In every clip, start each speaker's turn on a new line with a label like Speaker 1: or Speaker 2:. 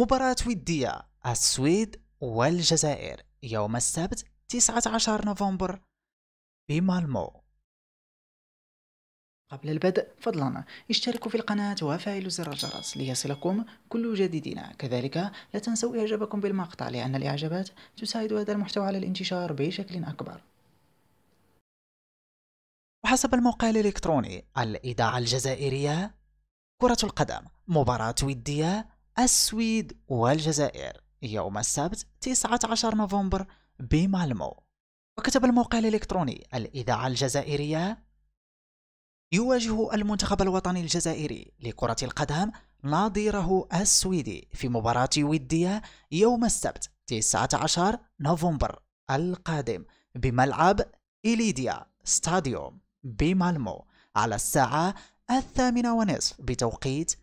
Speaker 1: مباراة ودية السويد والجزائر يوم السبت 19 نوفمبر بمالمو.
Speaker 2: قبل البدء فضلا. اشتركوا في القناة وفعلوا زر الجرس ليصلكم كل جديدنا. كذلك لا تنسوا إعجابكم بالمقطع لأن الإعجابات تساعد هذا المحتوى على الانتشار بشكل أكبر.
Speaker 1: وحسب الموقع الإلكتروني الإذاعة الجزائرية كرة القدم مباراة ودية السويد والجزائر. يوم السبت 19 نوفمبر بمالمو وكتب الموقع الإلكتروني الإذاعة الجزائرية. يواجه المنتخب الوطني الجزائري لكرة القدم نظيره السويدي في مباراة ودية يوم السبت 19 نوفمبر القادم بملعب إليديا ستاديوم بمالمو على الساعة الثامنة ونصف بتوقيت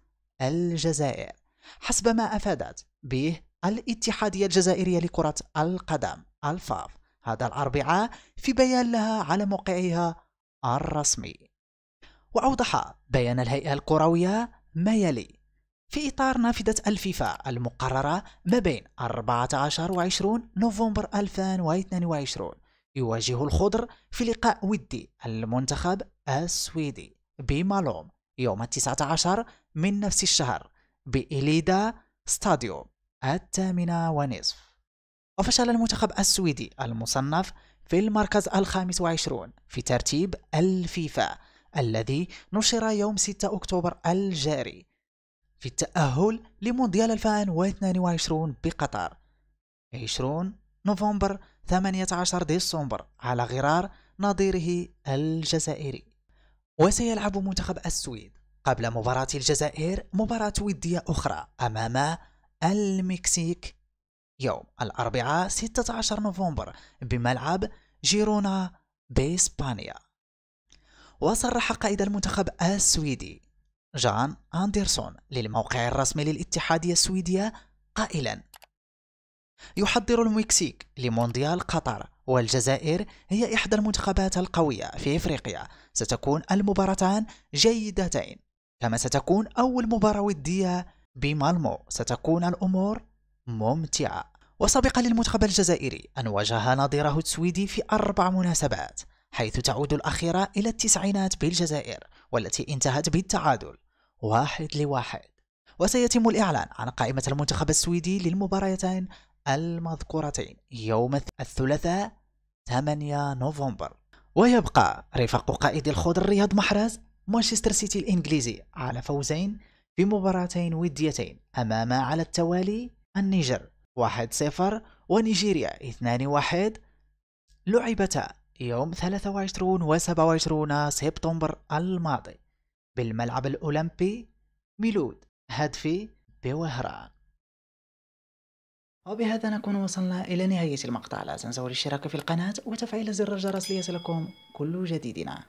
Speaker 1: الجزائر. حسب ما أفادت به الاتحادية الجزائرية لكرة القدم الفاف هذا الأربعاء في بيان لها على موقعها الرسمي. وأوضح بيان الهيئة الكروية ما يلي. في إطار نافذة الفيفا المقررة ما بين 14 و 20 نوفمبر 2022 يواجه الخضر في لقاء ودي المنتخب السويدي بمالوم يوم 19 من نفس الشهر. بإليدا ستاديوم الثامنة ونصف. وفشل المنتخب السويدي المصنف في المركز الخامس وعشرون في ترتيب الفيفا الذي نشر يوم 6 أكتوبر الجاري في التأهل لمونديال 2022 بقطر. 20 نوفمبر 18 ديسمبر على غرار نظيره الجزائري. وسيلعب منتخب السويد قبل مباراة الجزائر مباراة ودية أخرى أمام المكسيك. يوم الأربعاء 16 نوفمبر بملعب جيرونا بإسبانيا. وصرح قائد المنتخب السويدي جان أندرسون للموقع الرسمي للاتحادية السويدية قائلا يحضر المكسيك لمونديال قطر والجزائر هي إحدى المنتخبات القوية في إفريقيا. ستكون المباراتان جيدتين. كما ستكون أول مباراة ودية بمالمو. ستكون الأمور ممتعة. وسبق للمنتخب الجزائري أن واجه نظيره السويدي في أربع مناسبات حيث تعود الأخيرة إلى التسعينات بالجزائر والتي انتهت بالتعادل واحد لواحد. وسيتم الإعلان عن قائمة المنتخب السويدي للمباراتين المذكورتين يوم الثلاثاء 8 نوفمبر. ويبقى رفاق قائد الخضر رياض محرز مانشستر سيتي الإنجليزي على فوزين في مباراتين وديتين أمام على التوالي النيجر 1-0 ونيجيريا 2-1 لعبتا يوم 23 و 27 سبتمبر الماضي بالملعب الأولمبي ميلود هدفي بوهران.
Speaker 2: وبهذا نكون وصلنا إلى نهاية المقطع. لا تنسوا الاشتراك في القناة وتفعيل زر الجرس ليصلكم كل جديدنا.